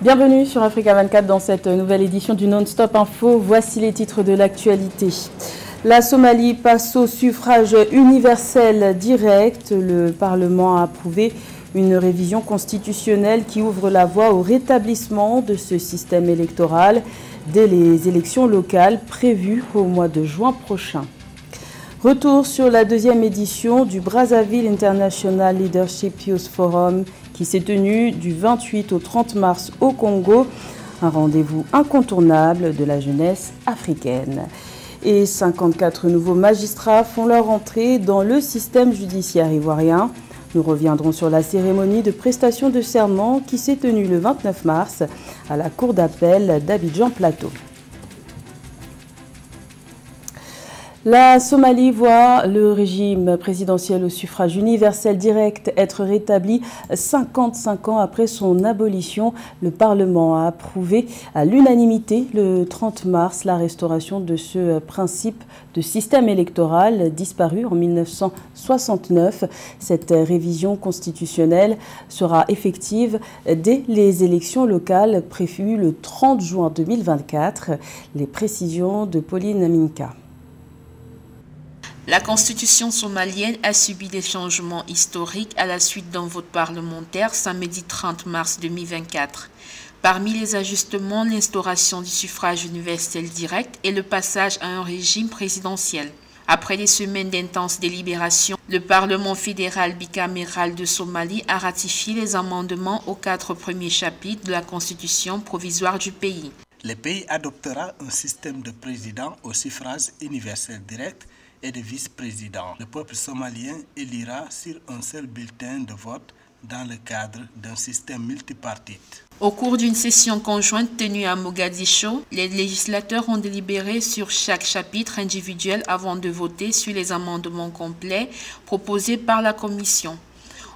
Bienvenue sur Africa 24 dans cette nouvelle édition du Non-Stop Info. Voici les titres de l'actualité. La Somalie passe au suffrage universel direct. Le Parlement a approuvé une révision constitutionnelle qui ouvre la voie au rétablissement de ce système électoral dès les élections locales prévues au mois de juin prochain. Retour sur la deuxième édition du Brazzaville International Leadership Youth Forum qui s'est tenu du 28 au 30 mars au Congo, un rendez-vous incontournable de la jeunesse africaine. Et 54 nouveaux magistrats font leur entrée dans le système judiciaire ivoirien. Nous reviendrons sur la cérémonie de prestation de serment qui s'est tenue le 29 mars à la Cour d'appel d'Abidjan Plateau. La Somalie voit le régime présidentiel au suffrage universel direct être rétabli 55 ans après son abolition. Le Parlement a approuvé à l'unanimité le 30 mars la restauration de ce principe de système électoral disparu en 1969. Cette révision constitutionnelle sera effective dès les élections locales prévues le 30 juin 2024. Les précisions de Pauline Minka. La constitution somalienne a subi des changements historiques à la suite d'un vote parlementaire samedi 30 mars 2024. Parmi les ajustements, l'instauration du suffrage universel direct et le passage à un régime présidentiel. Après des semaines d'intenses délibérations, le Parlement fédéral bicaméral de Somalie a ratifié les amendements aux quatre premiers chapitres de la constitution provisoire du pays. Le pays adoptera un système de président au suffrage universel direct et de vice-président. Le peuple somalien élira sur un seul bulletin de vote dans le cadre d'un système multipartite. Au cours d'une session conjointe tenue à Mogadiscio, les législateurs ont délibéré sur chaque chapitre individuel avant de voter sur les amendements complets proposés par la Commission.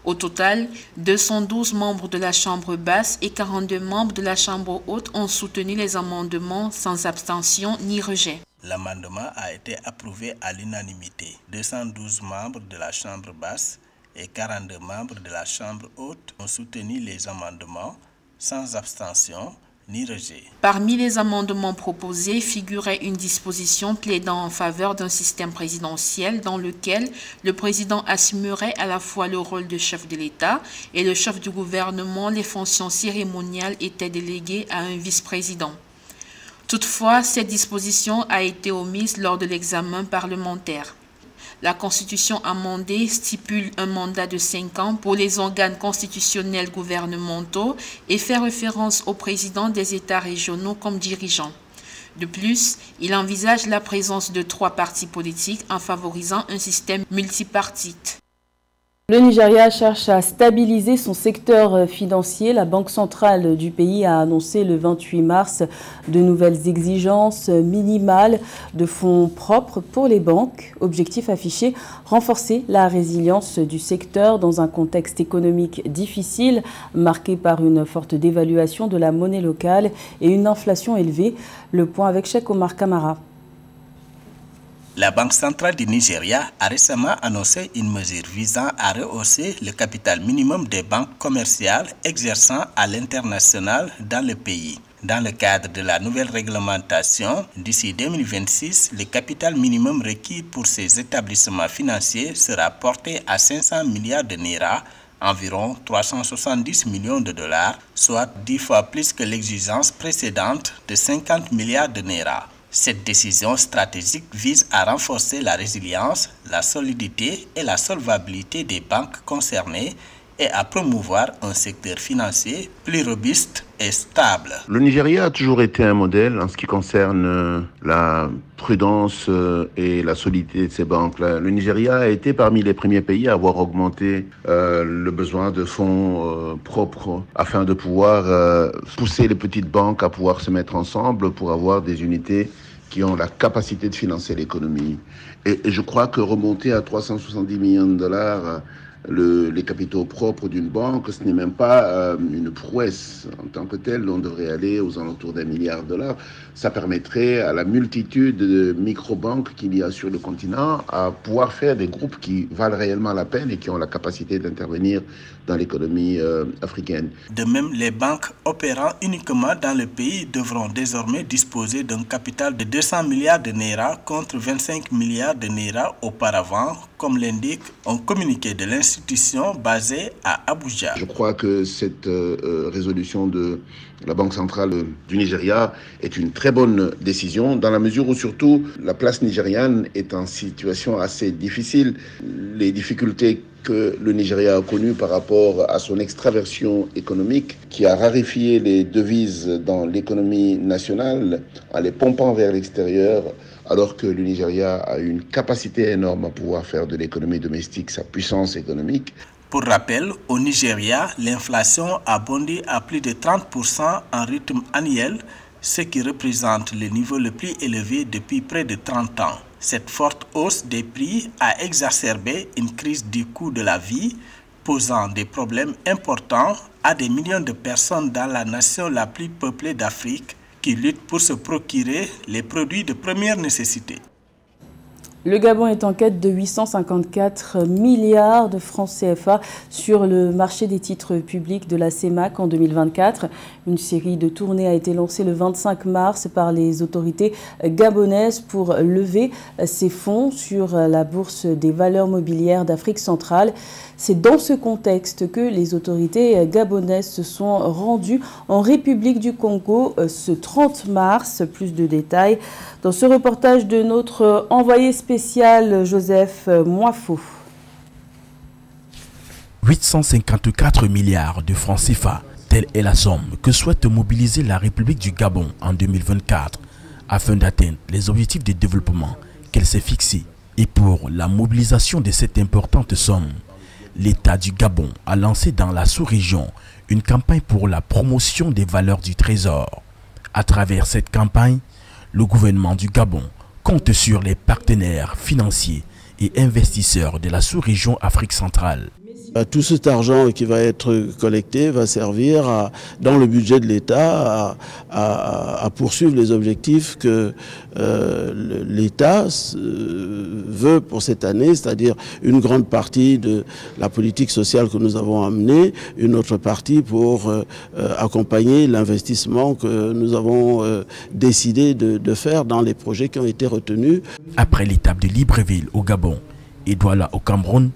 Au total, 212 membres de la Chambre basse et 42 membres de la Chambre haute ont soutenu les amendements sans abstention ni rejet. L'amendement a été approuvé à l'unanimité. 212 membres de la Chambre basse et 42 membres de la Chambre haute ont soutenu les amendements sans abstention ni rejet. Parmi les amendements proposés figurait une disposition plaidant en faveur d'un système présidentiel dans lequel le président assumerait à la fois le rôle de chef de l'État et le chef du gouvernement. Les fonctions cérémoniales étaient déléguées à un vice-président. Toutefois, cette disposition a été omise lors de l'examen parlementaire. La Constitution amendée stipule un mandat de cinq ans pour les organes constitutionnels gouvernementaux et fait référence au président des États régionaux comme dirigeant. De plus, il envisage la présence de trois partis politiques en favorisant un système multipartite. Le Nigeria cherche à stabiliser son secteur financier. La Banque centrale du pays a annoncé le 28 mars de nouvelles exigences minimales de fonds propres pour les banques. Objectif affiché, renforcer la résilience du secteur dans un contexte économique difficile marqué par une forte dévaluation de la monnaie locale et une inflation élevée. Le point avec Cheikh Omar Kamara. La Banque centrale du Nigeria a récemment annoncé une mesure visant à rehausser le capital minimum des banques commerciales exerçant à l'international dans le pays. Dans le cadre de la nouvelle réglementation, d'ici 2026, le capital minimum requis pour ces établissements financiers sera porté à 500 milliards de Naira, environ 370 millions de dollars, soit 10 fois plus que l'exigence précédente de 50 milliards de Naira. Cette décision stratégique vise à renforcer la résilience, la solidité et la solvabilité des banques concernées et à promouvoir un secteur financier plus robuste et stable. Le Nigeria a toujours été un modèle en ce qui concerne euh, la prudence euh, et la solidité de ces banques. Le Nigeria a été parmi les premiers pays à avoir augmenté euh, le besoin de fonds propres afin de pouvoir pousser les petites banques à pouvoir se mettre ensemble pour avoir des unités qui ont la capacité de financer l'économie. Et, je crois que remonter à 370 millions de dollars les capitaux propres d'une banque, ce n'est même pas euh, une prouesse en tant que telle. On devrait aller aux alentours d'un milliard de dollars. Ça permettrait à la multitude de micro-banques qu'il y a sur le continent à pouvoir faire des groupes qui valent réellement la peine et qui ont la capacité d'intervenir dans l'économie euh, africaine. De même, les banques opérant uniquement dans le pays devront désormais disposer d'un capital de 200 milliards de Naira contre 25 milliards de Naira auparavant, comme l'indique un communiqué de l'institution basée à Abuja. Je crois que cette euh, euh, résolution de la Banque centrale du Nigeria est une très bonne décision dans la mesure où surtout la place nigériane est en situation assez difficile. Les difficultés que le Nigeria a connues par rapport à son extraversion économique qui a raréfié les devises dans l'économie nationale en les pompant vers l'extérieur alors que le Nigeria a une capacité énorme à pouvoir faire de l'économie domestique sa puissance économique. Pour rappel, au Nigeria, l'inflation a bondi à plus de 30% en rythme annuel, ce qui représente le niveau le plus élevé depuis près de 30 ans. Cette forte hausse des prix a exacerbé une crise du coût de la vie, posant des problèmes importants à des millions de personnes dans la nation la plus peuplée d'Afrique qui luttent pour se procurer les produits de première nécessité. Le Gabon est en quête de 854 milliards de francs CFA sur le marché des titres publics de la CEMAC en 2024. Une série de tournées a été lancée le 25 mars par les autorités gabonaises pour lever ces fonds sur la bourse des valeurs mobilières d'Afrique centrale. C'est dans ce contexte que les autorités gabonaises se sont rendues en République du Congo euh, ce 30 mars. Plus de détails dans ce reportage de notre envoyé spécial Joseph Moifo. 854 milliards de francs CFA, telle est la somme que souhaite mobiliser la République du Gabon en 2024 afin d'atteindre les objectifs de développement qu'elle s'est fixés. Et pour la mobilisation de cette importante somme, l'État du Gabon a lancé dans la sous-région une campagne pour la promotion des valeurs du trésor. À travers cette campagne, le gouvernement du Gabon compte sur les partenaires financiers et investisseurs de la sous-région Afrique centrale. Euh, tout cet argent qui va être collecté va servir dans le budget de l'État à, poursuivre les objectifs que euh, l'État euh, veut pour cette année, c'est-à-dire une grande partie de la politique sociale que nous avons amenée, une autre partie pour accompagner l'investissement que nous avons décidé de, de, faire dans les projets qui ont été retenus. Après l'étape de Libreville au Gabon et Douala au Cameroun,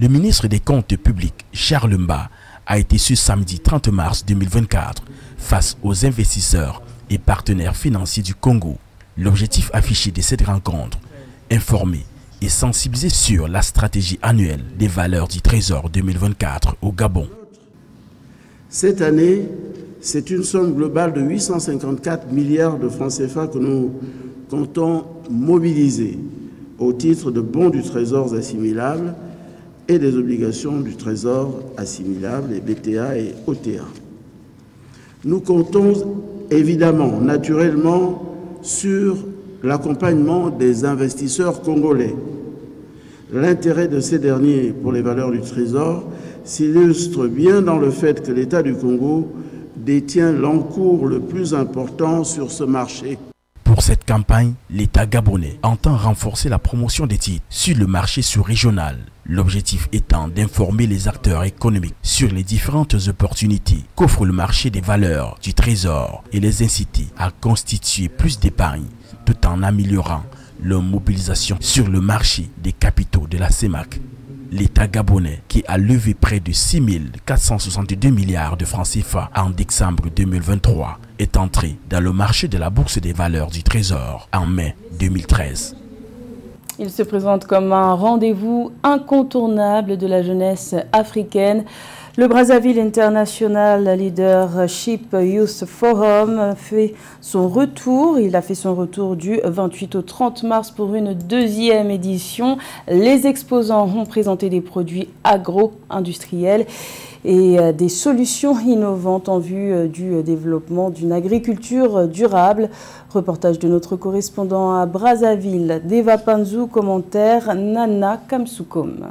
le ministre des Comptes publics, Charles Mba, a été ce samedi 30 mars 2024 face aux investisseurs et partenaires financiers du Congo. L'objectif affiché de cette rencontre, informer et sensibiliser sur la stratégie annuelle des valeurs du Trésor 2024 au Gabon. Cette année, c'est une somme globale de 854 milliards de francs CFA que nous comptons mobiliser au titre de bons du Trésor assimilables et des obligations du Trésor assimilables, les BTA et OTA. Nous comptons évidemment, naturellement, sur l'accompagnement des investisseurs congolais. L'intérêt de ces derniers pour les valeurs du Trésor s'illustre bien dans le fait que l'État du Congo détient l'encours le plus important sur ce marché. Pour cette campagne, l'État gabonais entend renforcer la promotion des titres sur le marché sous-régional. L'objectif étant d'informer les acteurs économiques sur les différentes opportunités qu'offre le marché des valeurs du trésor et les inciter à constituer plus d'épargne tout en améliorant leur mobilisation sur le marché des capitaux de la CEMAC l'État gabonais, qui a levé près de 6 462 milliards de francs CFA en décembre 2023, est entré dans le marché de la bourse des valeurs du Trésor en mai 2013. Il se présente comme un rendez-vous incontournable de la jeunesse africaine. Le Brazzaville International Leadership Youth Forum fait son retour. Il a fait son retour du 28 au 30 mars pour une deuxième édition. Les exposants ont présenté des produits agro-industriels et euh, des solutions innovantes en vue euh, du développement d'une agriculture durable. Reportage de notre correspondant à Brazzaville, Deva Panzou, commentaire Nana Kamsukom.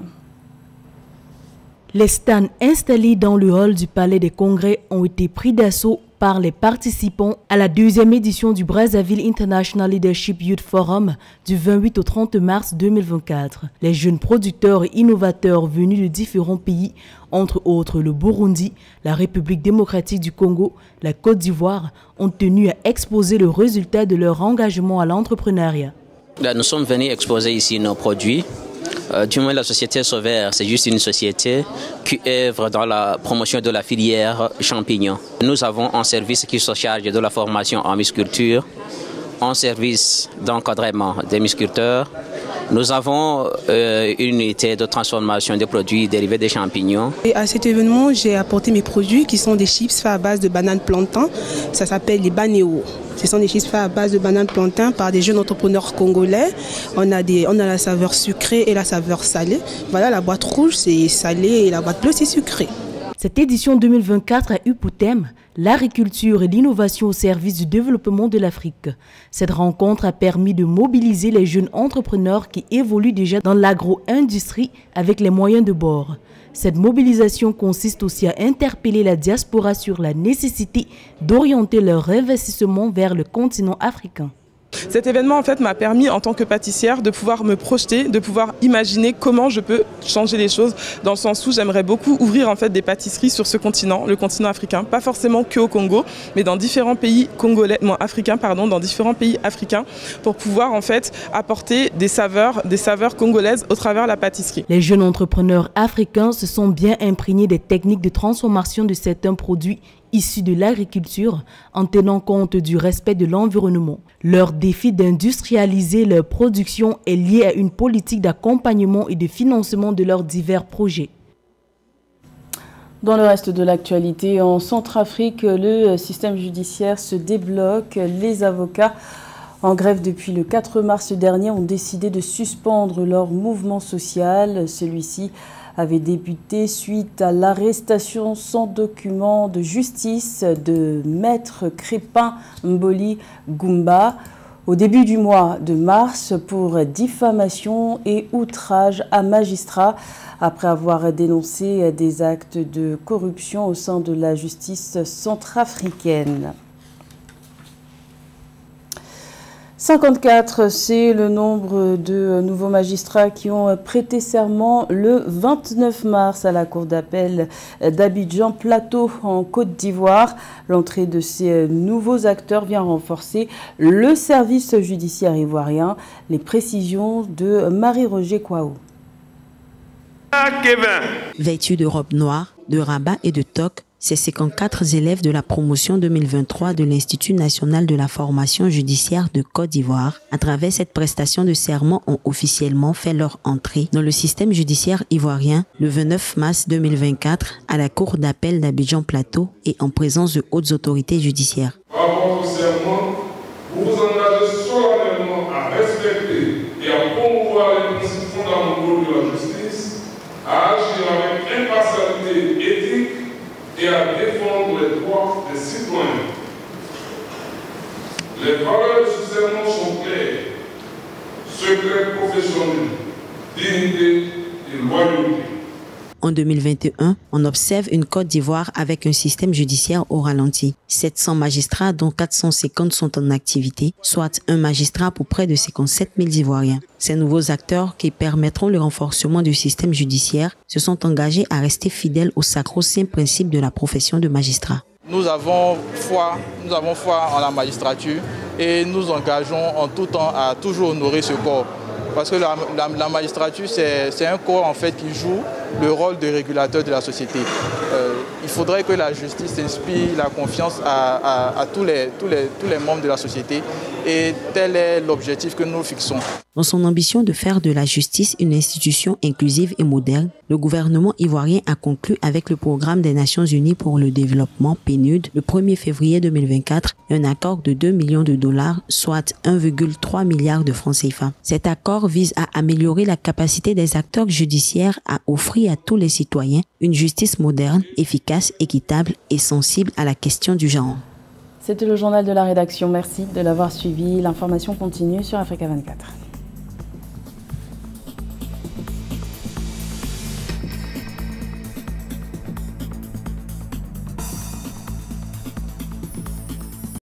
Les stands installés dans le hall du Palais des Congrès ont été pris d'assaut par les participants à la deuxième édition du Brazzaville International Leadership Youth Forum du 28 au 30 mars 2024. Les jeunes producteurs et innovateurs venus de différents pays, entre autres le Burundi, la République démocratique du Congo, la Côte d'Ivoire, ont tenu à exposer le résultat de leur engagement à l'entrepreneuriat. Nous sommes venus exposer ici nos produits euh, du moins, la société Sauvert, c'est juste une société qui œuvre dans la promotion de la filière champignons. Nous avons un service qui se charge de la formation en musculture, un service d'encadrement des musculteurs. Nous avons euh, une unité de transformation des produits dérivés des champignons. Et à cet événement, j'ai apporté mes produits qui sont des chips faits à base de bananes plantain. Ça s'appelle les banéos. Ce sont des chips faits à base de bananes plantain par des jeunes entrepreneurs congolais. On a, des, on a la saveur sucrée et la saveur salée. Voilà, la boîte rouge, c'est salé et la boîte bleue, c'est sucré. Cette édition 2024 a eu pour thème l'agriculture et l'innovation au service du développement de l'Afrique. Cette rencontre a permis de mobiliser les jeunes entrepreneurs qui évoluent déjà dans l'agro-industrie avec les moyens de bord. Cette mobilisation consiste aussi à interpeller la diaspora sur la nécessité d'orienter leur investissement vers le continent africain. Cet événement en fait m'a permis en tant que pâtissière de pouvoir me projeter, de pouvoir imaginer comment je peux changer les choses dans le sens où j'aimerais beaucoup ouvrir en fait des pâtisseries sur ce continent, le continent africain, pas forcément que au Congo, mais dans différents pays congolais, africains dans différents pays africains pour pouvoir en fait apporter des saveurs, des saveurs congolaises au travers de la pâtisserie. Les jeunes entrepreneurs africains se sont bien imprégnés des techniques de transformation de certains produits issus de l'agriculture en tenant compte du respect de l'environnement. Leur défi d'industrialiser leur production est lié à une politique d'accompagnement et de financement de leurs divers projets. Dans le reste de l'actualité, en Centrafrique, le système judiciaire se débloque. Les avocats en grève depuis le 4 mars dernier ont décidé de suspendre leur mouvement social. Celui-ci avait débuté suite à l'arrestation sans document de justice de maître Crépin Mboli Goumba au début du mois de mars pour diffamation et outrage à magistrat après avoir dénoncé des actes de corruption au sein de la justice centrafricaine. 54, c'est le nombre de nouveaux magistrats qui ont prêté serment le 29 mars à la Cour d'appel d'Abidjan Plateau en Côte d'Ivoire. L'entrée de ces nouveaux acteurs vient renforcer le service judiciaire ivoirien. Les précisions de Marie-Roger Kouaou. Vêtus de robes noires, de rabat et de toques, ces 54 élèves de la promotion 2023 de l'Institut national de la formation judiciaire de Côte d'Ivoire, à travers cette prestation de serment, ont officiellement fait leur entrée dans le système judiciaire ivoirien le 29 mars 2024 à la Cour d'appel d'Abidjan Plateau et en présence de hautes autorités judiciaires. et à défendre les droits des citoyens. Les valeurs de ce serment sont claires. Secret professionnel, dignité et loyauté. En 2021, on observe une Côte d'Ivoire avec un système judiciaire au ralenti. 700 magistrats, dont 450 sont en activité, soit un magistrat pour près de 57 000 Ivoiriens. Ces nouveaux acteurs qui permettront le renforcement du système judiciaire se sont engagés à rester fidèles au sacro-saint principe de la profession de magistrat. Nous avons foi, nous avons foi en la magistrature et nous engageons en tout temps à toujours honorer ce corps. Parce que la, magistrature, c'est un corps en fait qui joue le rôle de régulateur de la société. Euh, il faudrait que la justice inspire la confiance à, tous, les, membres de la société et tel est l'objectif que nous fixons. Dans son ambition de faire de la justice une institution inclusive et moderne, le gouvernement ivoirien a conclu avec le programme des Nations Unies pour le développement PNUD le 1er février 2024 un accord de 2 millions de dollars, soit 1,3 milliard de francs CFA. Cet accord vise à améliorer la capacité des acteurs judiciaires à offrir à tous les citoyens une justice moderne, efficace, équitable et sensible à la question du genre. C'était le journal de la rédaction. Merci de l'avoir suivi. L'information continue sur Africa 24.